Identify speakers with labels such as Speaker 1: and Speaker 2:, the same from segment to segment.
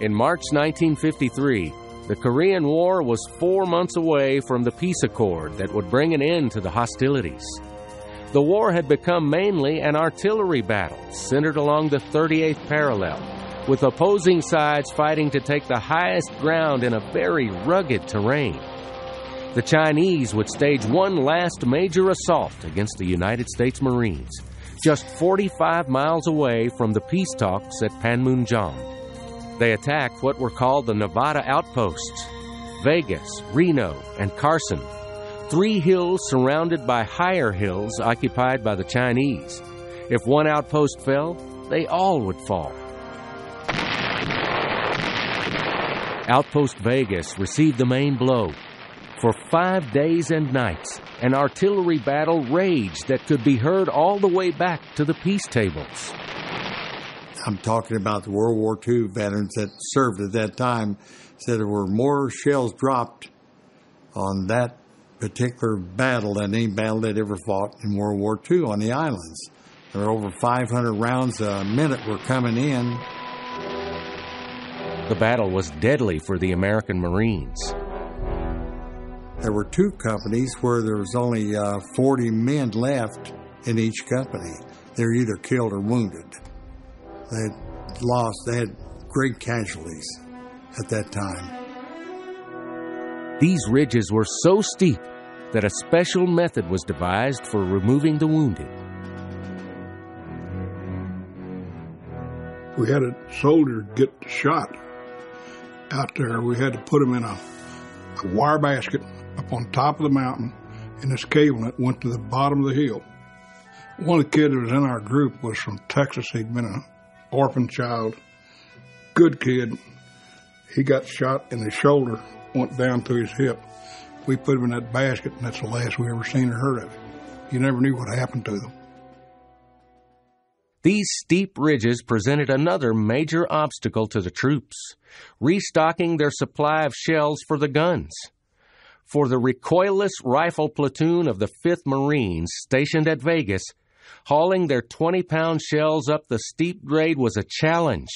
Speaker 1: In March 1953, the Korean War was four months away from the peace accord that would bring an end to the hostilities. The war had become mainly an artillery battle centered along the 38th parallel, with opposing sides fighting to take the highest ground in a very rugged terrain. The Chinese would stage one last major assault against the United States Marines, just 45 miles away from the peace talks at Panmunjom. They attacked what were called the Nevada outposts Vegas, Reno, and Carson, three hills surrounded by higher hills occupied by the Chinese. If one outpost fell, they all would fall. Outpost Vegas received the main blow. For five days and nights, an artillery battle raged that could be heard all the way back to the peace tables.
Speaker 2: I'm talking about the World War II veterans that served at that time, said there were more shells dropped on that particular battle than any battle they'd ever fought in World War II on the islands. There were over 500 rounds a minute were coming in.
Speaker 1: The battle was deadly for the American Marines.
Speaker 2: There were two companies where there was only uh, 40 men left in each company. They were either killed or wounded. They had lost, they had great casualties at that time.
Speaker 1: These ridges were so steep that a special method was devised for removing the wounded.
Speaker 3: We had a soldier get shot out there. We had to put him in a, a wire basket up on top of the mountain in this cable that went to the bottom of the hill. One of the kids that was in our group was from Texas. He'd been an orphan child, good kid. He got shot in the shoulder, went down through his hip. We put him in that basket, and that's the last we ever seen or heard of him. You never knew what happened to them.
Speaker 1: These steep ridges presented another major obstacle to the troops restocking their supply of shells for the guns. For the recoilless rifle platoon of the 5th Marines stationed at Vegas, hauling their 20 pound shells up the steep grade was a challenge.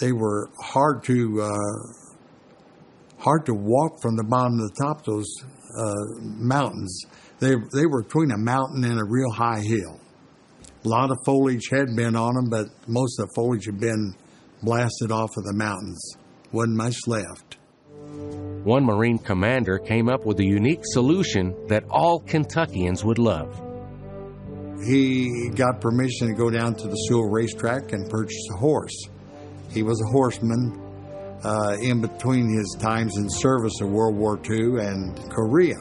Speaker 2: They were hard to uh, hard to walk from the bottom to the top of those uh, mountains. They they were between a mountain and a real high hill. A lot of foliage had been on them, but most of the foliage had been blasted off of the mountains. wasn't much left.
Speaker 1: One Marine commander came up with a unique solution that all Kentuckians would love.
Speaker 2: He got permission to go down to the Seoul racetrack and purchase a horse. He was a horseman uh, in between his times in service of World War II and Korea.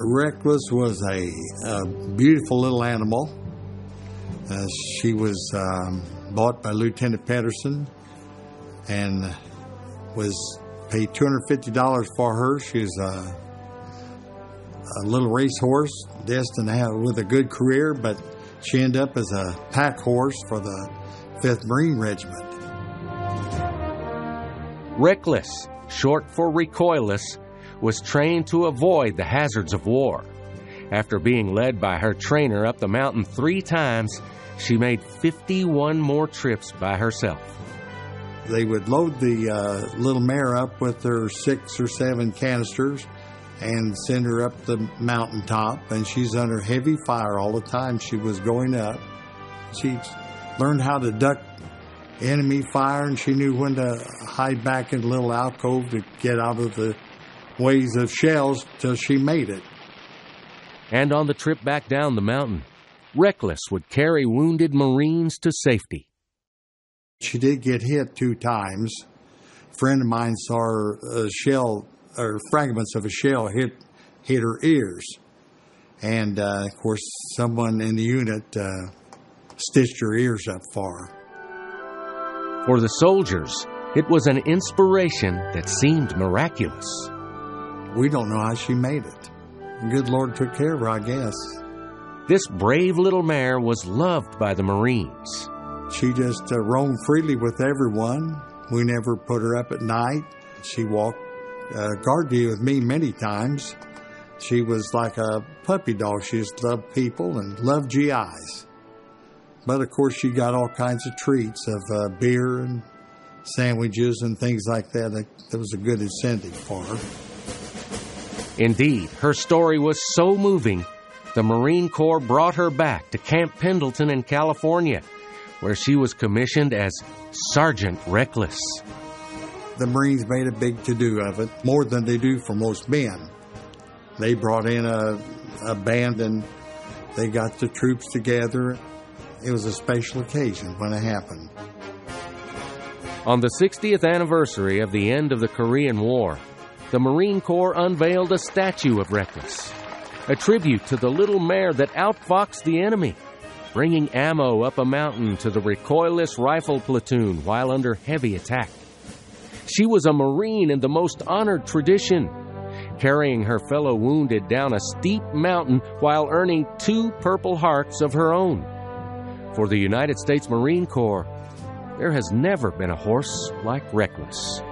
Speaker 2: Reckless was a, a beautiful little animal. Uh, she was um, bought by Lieutenant Pedersen and was paid $250 for her. She was a, a little racehorse destined to have with a good career, but she ended up as a pack horse for the 5th Marine Regiment.
Speaker 1: Reckless, short for recoilless, was trained to avoid the hazards of war. After being led by her trainer up the mountain three times, she made 51 more trips by herself.
Speaker 2: They would load the uh, little mare up with their six or seven canisters and send her up the mountaintop, and she's under heavy fire all the time she was going up. She learned how to duck enemy fire, and she knew when to hide back in a little alcove to get out of the ways of shells till she made it.
Speaker 1: And on the trip back down the mountain, Reckless would carry wounded Marines to safety.
Speaker 2: She did get hit two times. A friend of mine saw her, a shell or fragments of a shell hit hit her ears, and uh, of course, someone in the unit uh, stitched her ears up for her.
Speaker 1: For the soldiers, it was an inspiration that seemed miraculous.
Speaker 2: We don't know how she made it. The good Lord took care of her, I guess.
Speaker 1: This brave little mare was loved by the Marines.
Speaker 2: She just uh, roamed freely with everyone. We never put her up at night. She walked uh, duty with me many times. She was like a puppy dog. She just loved people and loved GIs. But of course, she got all kinds of treats of uh, beer and sandwiches and things like that. That was a good incentive for her.
Speaker 1: Indeed, her story was so moving, the Marine Corps brought her back to Camp Pendleton in California, where she was commissioned as Sergeant Reckless.
Speaker 2: The Marines made a big to do of it, more than they do for most men. They brought in a, a band and they got the troops together. It was a special occasion when it happened.
Speaker 1: On the 60th anniversary of the end of the Korean War, the Marine Corps unveiled a statue of Reckless, a tribute to the little mare that outfoxed the enemy, bringing ammo up a mountain to the recoilless rifle platoon while under heavy attack. She was a Marine in the most honored tradition, carrying her fellow wounded down a steep mountain while earning two Purple Hearts of her own. For the United States Marine Corps, there has never been a horse like Reckless.